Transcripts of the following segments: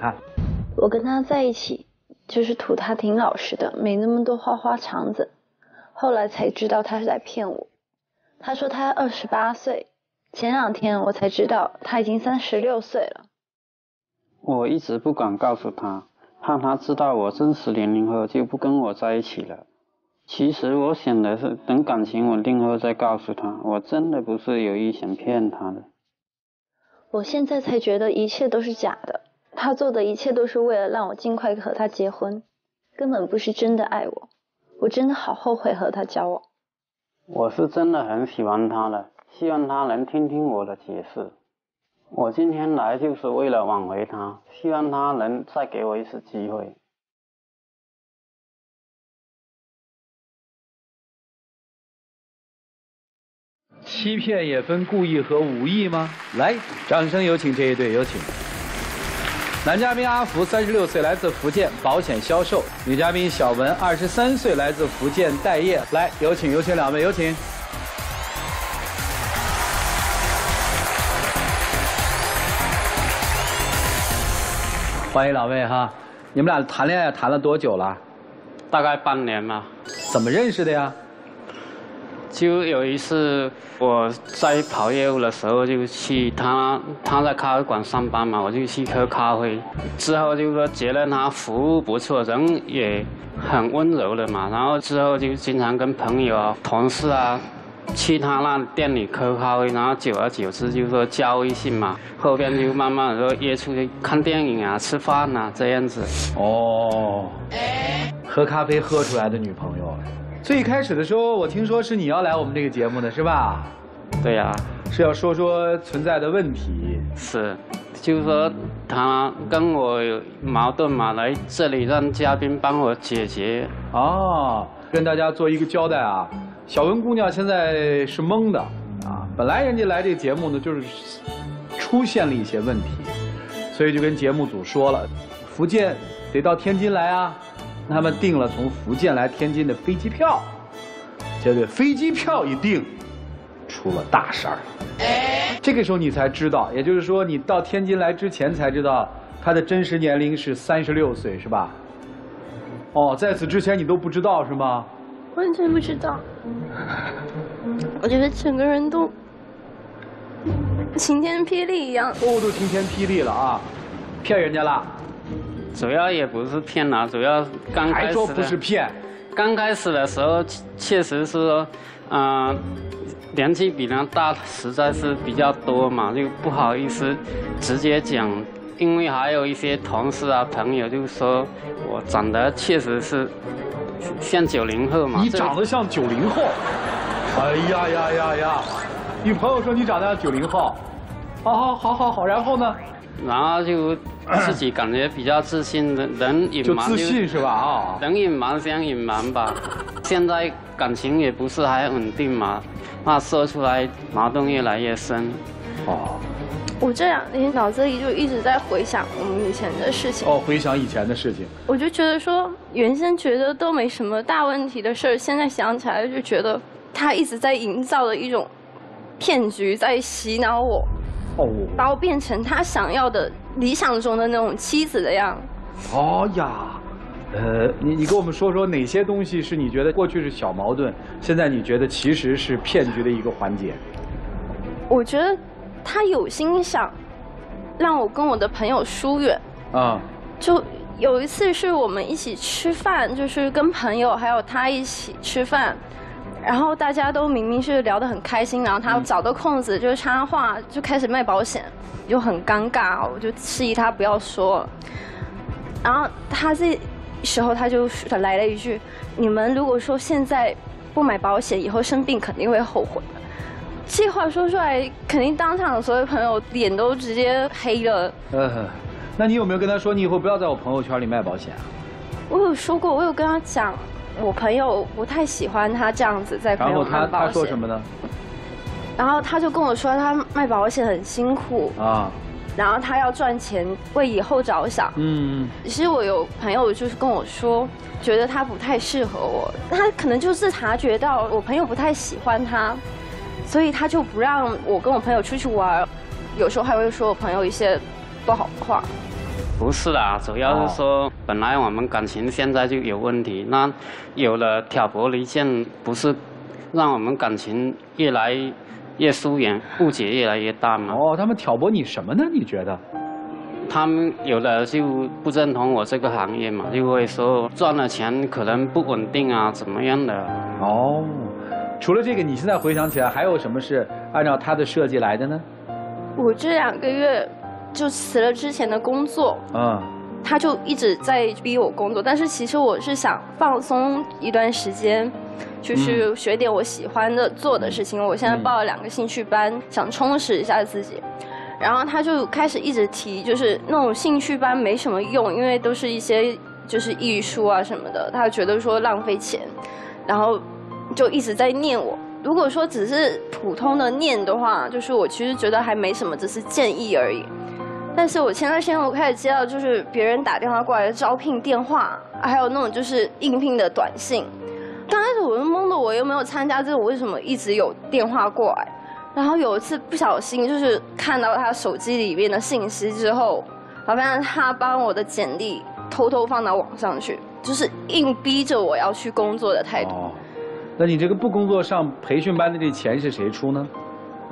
看，我跟他在一起，就是图他挺老实的，没那么多花花肠子。后来才知道他是在骗我。他说他二十八岁，前两天我才知道他已经三十六岁了。我一直不敢告诉他，怕他知道我真实年龄后就不跟我在一起了。其实我想的是，等感情稳定后再告诉他。我真的不是有意想骗他的。我现在才觉得一切都是假的，他做的一切都是为了让我尽快和他结婚，根本不是真的爱我。我真的好后悔和他交往。我是真的很喜欢他的，希望他能听听我的解释。我今天来就是为了挽回他，希望他能再给我一次机会。欺骗也分故意和无意吗？来，掌声有请这一对，有请。男嘉宾阿福，三十六岁，来自福建，保险销售；女嘉宾小文，二十三岁，来自福建，待业。来，有请，有请两位，有请。欢迎两位哈，你们俩谈恋爱谈了多久了？大概半年吧。怎么认识的呀？就有一次我在跑业务的时候，就去他他在咖啡馆上班嘛，我就去喝咖啡。之后就说觉得他服务不错，人也很温柔的嘛。然后之后就经常跟朋友啊、同事啊去他那店里喝咖啡。然后久而久之就说加微信嘛，后边就慢慢的说约出去看电影啊、吃饭啊这样子。哦，喝咖啡喝出来的女朋友。最开始的时候，我听说是你要来我们这个节目的是吧？对呀，是要说说存在的问题。是，就是说他跟我有矛盾嘛，来这里让嘉宾帮我解决。哦，跟大家做一个交代啊，小文姑娘现在是懵的啊，本来人家来这个节目呢，就是出现了一些问题，所以就跟节目组说了，福建得到天津来啊。他们订了从福建来天津的飞机票，结果飞机票一订，出了大事儿。这个时候你才知道，也就是说你到天津来之前才知道他的真实年龄是三十六岁，是吧？哦，在此之前你都不知道是吗？完全不知道。我觉得整个人都晴天霹雳一样。哦，都晴天霹雳了啊！骗人家了。主要也不是骗啊，主要刚开始还说不是骗，刚开始的时候确实是说，嗯，年纪比他大实在是比较多嘛，就不好意思直接讲，因为还有一些同事啊朋友就说我长得确实是像九零后嘛。你长得像九零后？哎呀呀呀呀！你朋友说你长得像九零后，好好好好好，然后呢？然后就自己感觉比较自信，能隐瞒就自信是吧？啊，能隐瞒先隐瞒吧。现在感情也不是还稳定嘛，怕说出来矛盾越来越深。哦，我这两天脑子里就一直在回想我们以前的事情。哦，回想以前的事情。我就觉得说，原先觉得都没什么大问题的事儿，现在想起来就觉得他一直在营造的一种骗局，在洗脑我。把我变成他想要的理想中的那种妻子的样子。哦呀，呃，你你跟我们说说哪些东西是你觉得过去是小矛盾，现在你觉得其实是骗局的一个环节？我觉得他有心想让我跟我的朋友疏远。啊。就有一次是我们一起吃饭，就是跟朋友还有他一起吃饭。然后大家都明明是聊得很开心，然后他找到空子就插话，就开始卖保险，就很尴尬，我就示意他不要说。然后他这时候他就来了一句：“你们如果说现在不买保险，以后生病肯定会后悔。”这话说出来，肯定当场所有朋友脸都直接黑了。呃，那你有没有跟他说，你以后不要在我朋友圈里卖保险啊？我有说过，我有跟他讲。我朋友不太喜欢他这样子在朋友卖保险。然后他他说什么呢？然后他就跟我说，他卖保险很辛苦啊，然后他要赚钱，为以后着想。嗯。其实我有朋友就是跟我说，觉得他不太适合我，他可能就是察觉到我朋友不太喜欢他，所以他就不让我跟我朋友出去玩，有时候还会说我朋友一些不好的话。不是啦，主要是说本来我们感情现在就有问题，那有了挑拨离间，不是让我们感情越来越疏远，误解越来越大吗？哦，他们挑拨你什么呢？你觉得？他们有的就不认同我这个行业嘛，就会说赚了钱可能不稳定啊，怎么样的？哦，除了这个，你现在回想起来还有什么是按照他的设计来的呢？我这两个月就辞了之前的工作，嗯，他就一直在逼我工作，但是其实我是想放松一段时间，就是学点我喜欢的做的事情。我现在报了两个兴趣班，想充实一下自己。然后他就开始一直提，就是那种兴趣班没什么用，因为都是一些就是艺术啊什么的，他觉得说浪费钱，然后就一直在念我。如果说只是普通的念的话，就是我其实觉得还没什么，只是建议而已。但是我前段时间我开始接到就是别人打电话过来的招聘电话，还有那种就是应聘的短信。刚开始我就懵的，我又没有参加这我，为什么一直有电话过来？然后有一次不小心，就是看到他手机里面的信息之后，我发现他把我的简历偷偷放到网上去，就是硬逼着我要去工作的态度。哦，那你这个不工作上培训班的这钱是谁出呢？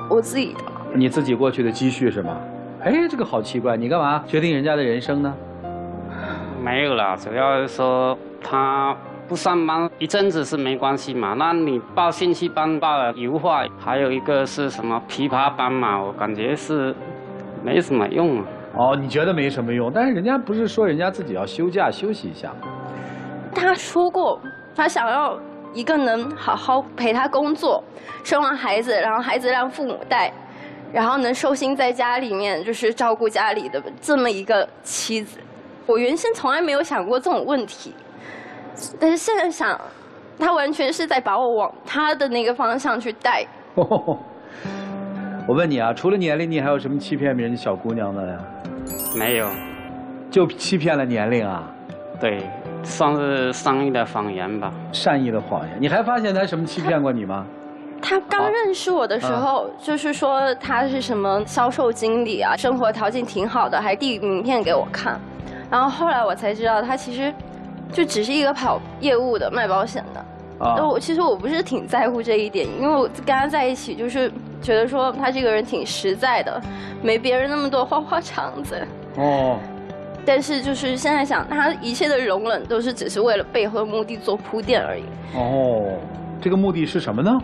我自己的。你自己过去的积蓄是吗？哎，这个好奇怪，你干嘛决定人家的人生呢？没有啦，主要是说他。不上班一阵子是没关系嘛？那你报兴趣班报了油画，还有一个是什么琵琶班嘛？我感觉是没什么用。啊哦，你觉得没什么用？但是人家不是说人家自己要休假休息一下吗？他说过，他想要一个能好好陪他工作，生完孩子，然后孩子让父母带，然后能收心在家里面，就是照顾家里的这么一个妻子。我原先从来没有想过这种问题。但是现在想，他完全是在把我往他的那个方向去带。我问你啊，除了年龄，你还有什么欺骗别人小姑娘的呀？没有，就欺骗了年龄啊？对，算是善意的谎言吧。善意的谎言，你还发现他什么欺骗过你吗？他刚认识我的时候，就是说他是什么销售经理啊，生活条件挺好的，还递名片给我看。然后后来我才知道，他其实。就只是一个跑业务的卖保险的，那我其实我不是挺在乎这一点，因为我跟他在一起就是觉得说他这个人挺实在的，没别人那么多花花肠子。哦。但是就是现在想，他一切的容忍都是只是为了背后的目的做铺垫而已。哦，这个目的是什么呢？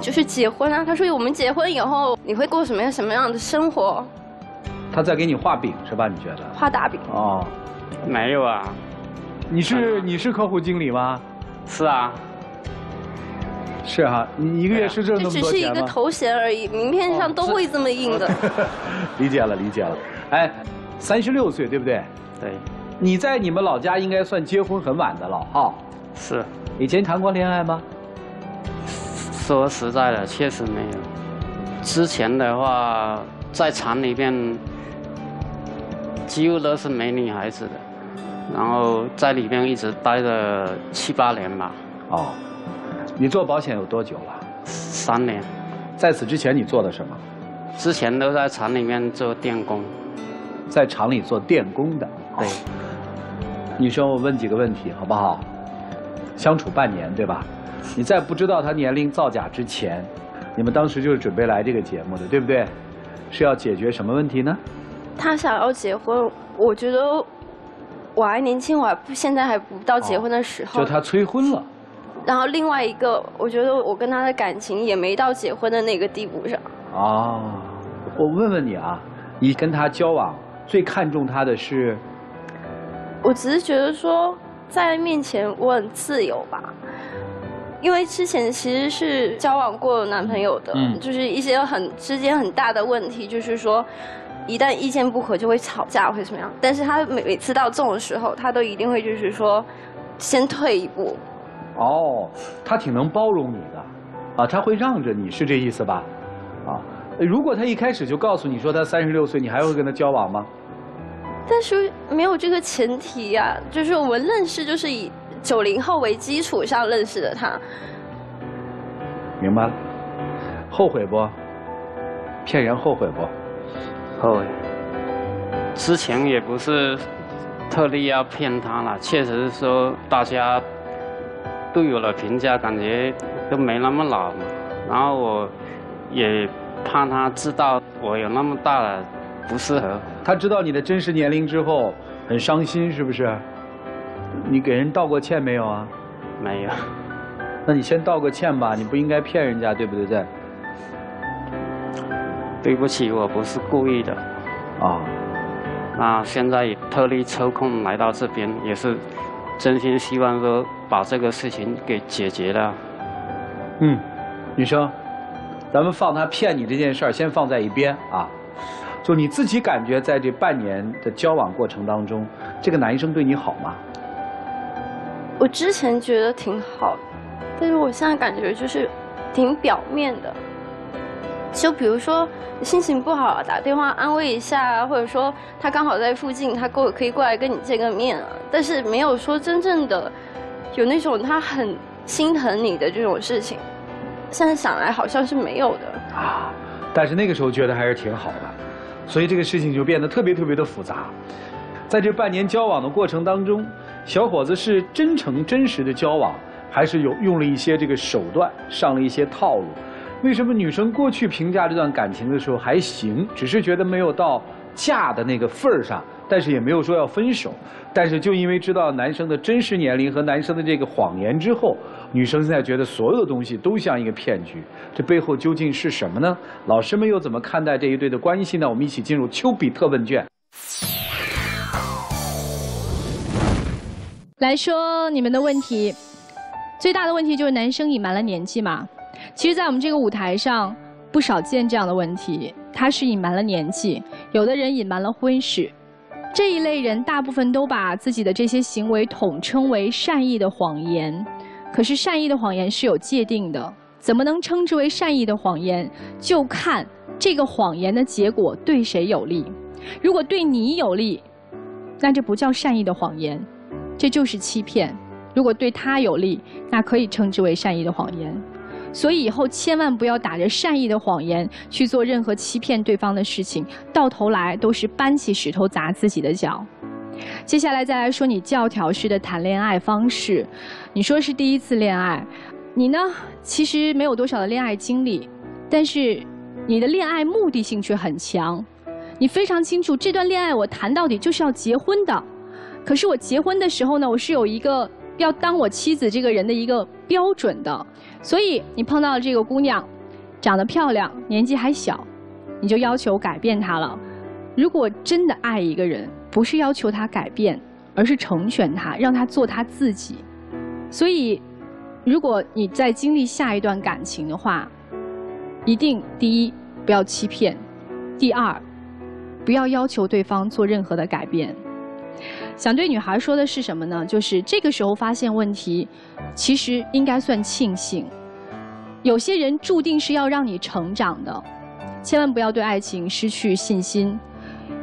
就是结婚啊！他说我们结婚以后你会过什么样什么样的生活？他在给你画饼是吧？你觉得？画大饼。哦，没有啊。你是你是客户经理吗？是啊，是哈，你一个月是挣那么多钱吗？只是一个头衔而已，名片上都会这么印的。理解了，理解了。哎，三十六岁对不对？对。你在你们老家应该算结婚很晚的了哈。是。以前谈过恋爱吗？说实在的，确实没有。之前的话，在厂里面几乎都是没女孩子的。然后在里面一直待了七八年吧。哦，你做保险有多久了？三年。在此之前你做的什么？之前都在厂里面做电工。在厂里做电工的。对。女生，我问几个问题好不好？相处半年对吧？你在不知道他年龄造假之前，你们当时就是准备来这个节目的，对不对？是要解决什么问题呢？他想要结婚，我觉得。我还年轻，我还不现在还不到结婚的时候。就他催婚了。然后另外一个，我觉得我跟他的感情也没到结婚的那个地步上。哦，我问问你啊，你跟他交往最看重他的是？我只是觉得说，在面前我很自由吧，因为之前其实是交往过男朋友的，就是一些很之间很大的问题，就是说。一旦意见不合就会吵架，会怎么样？但是他每每次到这种时候，他都一定会就是说，先退一步。哦，他挺能包容你的，啊，他会让着你，是这意思吧？啊，如果他一开始就告诉你说他三十六岁，你还会跟他交往吗？但是没有这个前提呀，就是我们认识就是以九零后为基础上认识的他。明白了，后悔不？骗人后悔不？后悔，之前也不是特地要骗他了。确实是说大家都有了评价感觉都没那么老嘛，然后我也怕他知道我有那么大了不适合。他知道你的真实年龄之后很伤心，是不是？你给人道过歉没有啊？没有。那你先道个歉吧，你不应该骗人家，对不对？在。对不起，我不是故意的。啊。那现在也特地抽空来到这边，也是真心希望说把这个事情给解决了。嗯，女生，咱们放他骗你这件事儿先放在一边啊。就你自己感觉，在这半年的交往过程当中，这个男生对你好吗？我之前觉得挺好，但是我现在感觉就是挺表面的。就比如说心情不好打电话安慰一下，或者说他刚好在附近，他过可以过来跟你见个面啊。但是没有说真正的有那种他很心疼你的这种事情。现在想来好像是没有的啊。但是那个时候觉得还是挺好的，所以这个事情就变得特别特别的复杂。在这半年交往的过程当中。小伙子是真诚真实的交往，还是有用了一些这个手段，上了一些套路？为什么女生过去评价这段感情的时候还行，只是觉得没有到嫁的那个份儿上，但是也没有说要分手。但是就因为知道男生的真实年龄和男生的这个谎言之后，女生现在觉得所有的东西都像一个骗局。这背后究竟是什么呢？老师们又怎么看待这一对的关系呢？我们一起进入丘比特问卷。来说你们的问题，最大的问题就是男生隐瞒了年纪嘛。其实，在我们这个舞台上，不少见这样的问题。他是隐瞒了年纪，有的人隐瞒了婚史。这一类人，大部分都把自己的这些行为统称为善意的谎言。可是，善意的谎言是有界定的，怎么能称之为善意的谎言？就看这个谎言的结果对谁有利。如果对你有利，那这不叫善意的谎言。这就是欺骗，如果对他有利，那可以称之为善意的谎言。所以以后千万不要打着善意的谎言去做任何欺骗对方的事情，到头来都是搬起石头砸自己的脚。接下来再来说你教条式的谈恋爱方式，你说是第一次恋爱，你呢其实没有多少的恋爱经历，但是你的恋爱目的性却很强，你非常清楚这段恋爱我谈到底就是要结婚的。可是我结婚的时候呢，我是有一个要当我妻子这个人的一个标准的，所以你碰到了这个姑娘，长得漂亮，年纪还小，你就要求改变她了。如果真的爱一个人，不是要求他改变，而是成全他，让他做他自己。所以，如果你在经历下一段感情的话，一定第一不要欺骗，第二不要要求对方做任何的改变。想对女孩说的是什么呢？就是这个时候发现问题，其实应该算庆幸。有些人注定是要让你成长的，千万不要对爱情失去信心。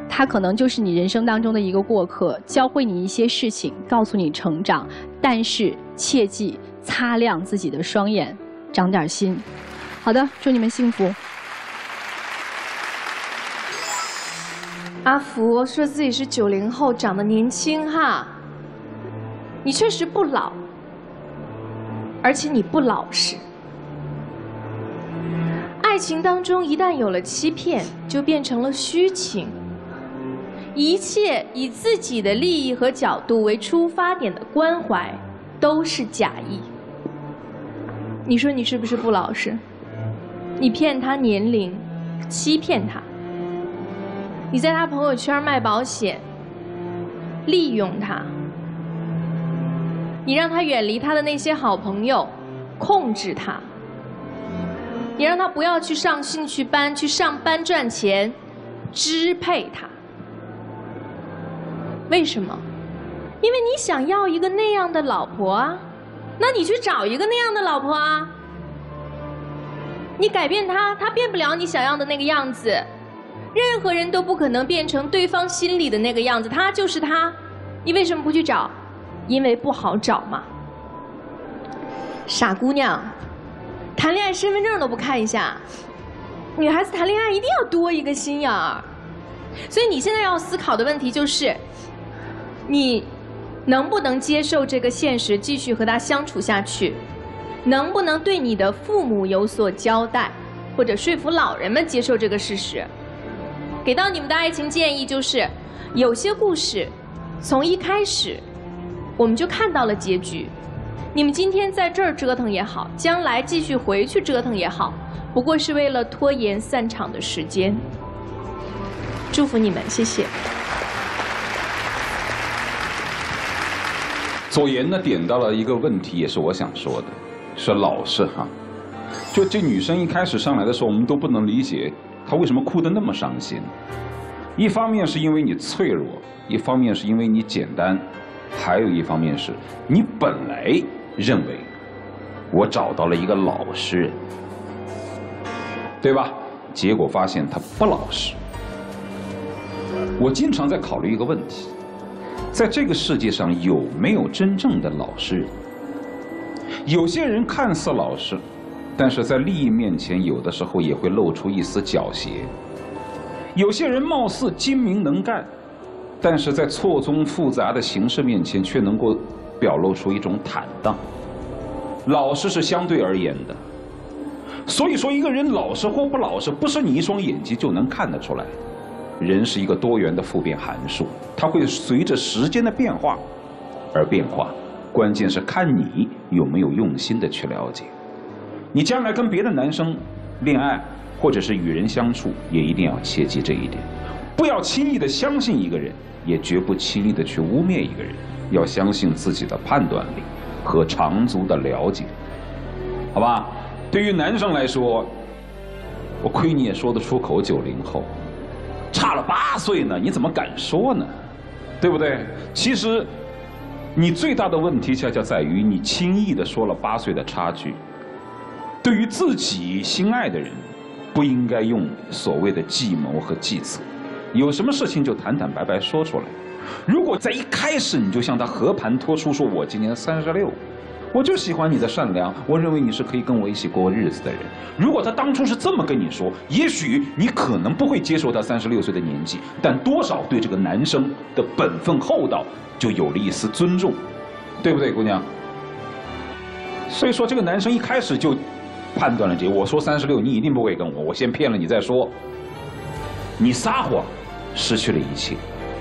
他可能就是你人生当中的一个过客，教会你一些事情，告诉你成长。但是切记擦亮自己的双眼，长点心。好的，祝你们幸福。阿福说自己是九零后，长得年轻哈。你确实不老，而且你不老实。爱情当中一旦有了欺骗，就变成了虚情。一切以自己的利益和角度为出发点的关怀，都是假意。你说你是不是不老实？你骗他年龄，欺骗他。你在他朋友圈卖保险，利用他；你让他远离他的那些好朋友，控制他；你让他不要去上兴趣班，去上班赚钱，支配他。为什么？因为你想要一个那样的老婆啊，那你去找一个那样的老婆啊。你改变他，他变不了你想要的那个样子。任何人都不可能变成对方心里的那个样子，他就是他。你为什么不去找？因为不好找嘛。傻姑娘，谈恋爱身份证都不看一下。女孩子谈恋爱一定要多一个心眼儿。所以你现在要思考的问题就是：你能不能接受这个现实，继续和他相处下去？能不能对你的父母有所交代，或者说服老人们接受这个事实？给到你们的爱情建议就是，有些故事从一开始我们就看到了结局。你们今天在这儿折腾也好，将来继续回去折腾也好，不过是为了拖延散场的时间。祝福你们，谢谢。左岩呢点到了一个问题，也是我想说的，是老实哈。就这女生一开始上来的时候，我们都不能理解。他为什么哭得那么伤心？一方面是因为你脆弱，一方面是因为你简单，还有一方面是你本来认为我找到了一个老实人，对吧？结果发现他不老实。我经常在考虑一个问题：在这个世界上有没有真正的老实人？有些人看似老实。但是在利益面前，有的时候也会露出一丝狡黠。有些人貌似精明能干，但是在错综复杂的形势面前，却能够表露出一种坦荡。老实是相对而言的，所以说一个人老实或不老实，不是你一双眼睛就能看得出来。人是一个多元的复变函数，它会随着时间的变化而变化。关键是看你有没有用心的去了解。你将来跟别的男生恋爱，或者是与人相处，也一定要切记这一点，不要轻易的相信一个人，也绝不轻易的去污蔑一个人，要相信自己的判断力和长足的了解，好吧？对于男生来说，我亏你也说得出口九零后，差了八岁呢，你怎么敢说呢？对不对？其实，你最大的问题恰恰在于你轻易的说了八岁的差距。对于自己心爱的人，不应该用所谓的计谋和计策，有什么事情就坦坦白白说出来。如果在一开始你就向他和盘托出，说我今年三十六，我就喜欢你的善良，我认为你是可以跟我一起过日子的人。如果他当初是这么跟你说，也许你可能不会接受他三十六岁的年纪，但多少对这个男生的本分厚道就有了一丝尊重，对不对，姑娘？所以说，这个男生一开始就。判断了这，我说三十六，你一定不会跟我，我先骗了你再说。你撒谎，失去了一切；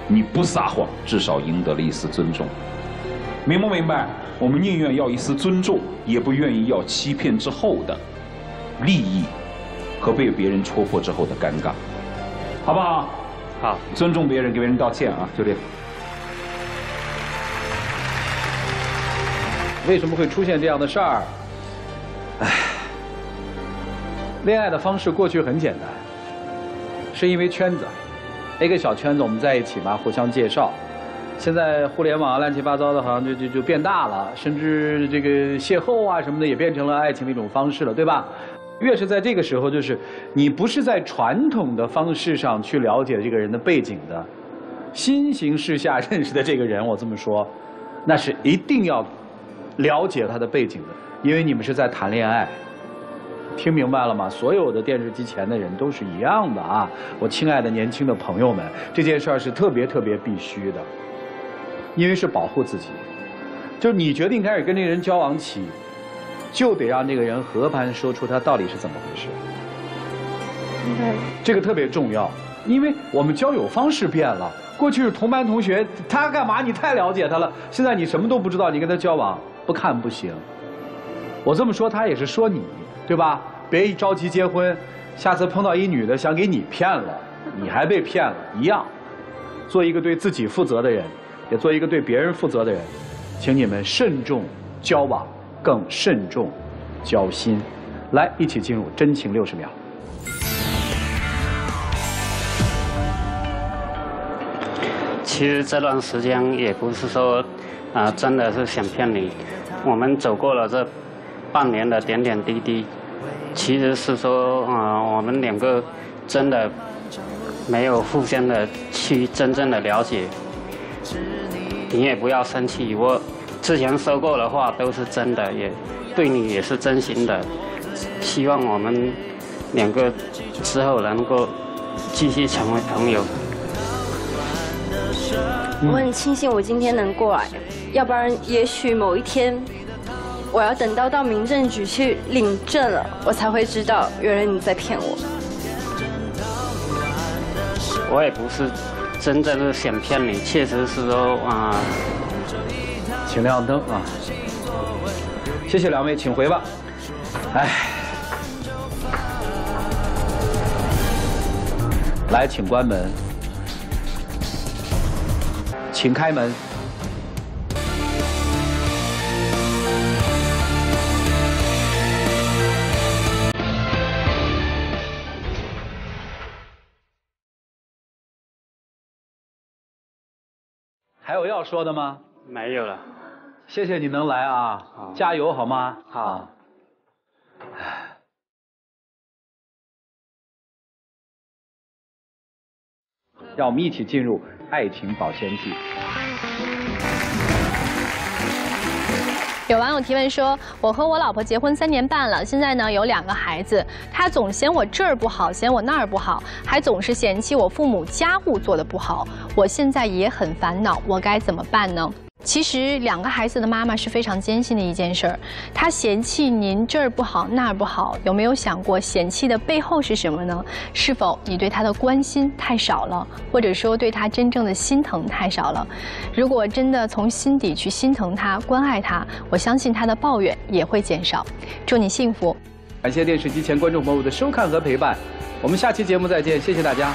你不撒谎，至少赢得了一丝尊重。明不明白？我们宁愿要一丝尊重，也不愿意要欺骗之后的利益和被别人戳破之后的尴尬，好不好？好，尊重别人，给别人道歉啊，就这样。为什么会出现这样的事儿？唉。恋爱的方式过去很简单，是因为圈子，一个小圈子我们在一起嘛，互相介绍。现在互联网乱七八糟的，好像就就就变大了，甚至这个邂逅啊什么的也变成了爱情的一种方式了，对吧？越是在这个时候，就是你不是在传统的方式上去了解这个人的背景的，新形势下认识的这个人，我这么说，那是一定要了解他的背景的，因为你们是在谈恋爱。听明白了吗？所有的电视机前的人都是一样的啊！我亲爱的年轻的朋友们，这件事儿是特别特别必须的，因为是保护自己。就是你决定开始跟这个人交往起，就得让这个人和盘说出他到底是怎么回事。这个特别重要，因为我们交友方式变了。过去是同班同学，他干嘛？你太了解他了。现在你什么都不知道，你跟他交往不看不行。我这么说，他也是说你。对吧？别一着急结婚，下次碰到一女的想给你骗了，你还被骗了，一样。做一个对自己负责的人，也做一个对别人负责的人，请你们慎重交往，更慎重交心。来，一起进入真情六十秒。其实这段时间也不是说，啊，真的是想骗你。我们走过了这半年的点点滴滴。其实是说，啊，我们两个真的没有互相的去真正的了解。你也不要生气，我之前说过的话都是真的，也对你也是真心的。希望我们两个之后能够继续成为朋友。我很庆幸我今天能过来，要不然也许某一天，我要等到到民政局去领证了，我才会知道原来你在骗我。我也不是真正的想骗你，确实是说啊，请亮灯啊！谢谢两位，请回吧。哎，来，请关门，请开门。有要说的吗？没有了。谢谢你能来啊！加油好吗？好。让我们一起进入爱情保鲜剂。有网友提问说：“我和我老婆结婚三年半了，现在呢有两个孩子，她总嫌我这儿不好，嫌我那儿不好，还总是嫌弃我父母家务做得不好。我现在也很烦恼，我该怎么办呢？”其实两个孩子的妈妈是非常艰辛的一件事儿。她嫌弃您这儿不好那儿不好，有没有想过嫌弃的背后是什么呢？是否你对她的关心太少了，或者说对她真正的心疼太少了？如果真的从心底去心疼她、关爱她，我相信她的抱怨也会减少。祝你幸福！感谢电视机前观众朋友的收看和陪伴，我们下期节目再见，谢谢大家。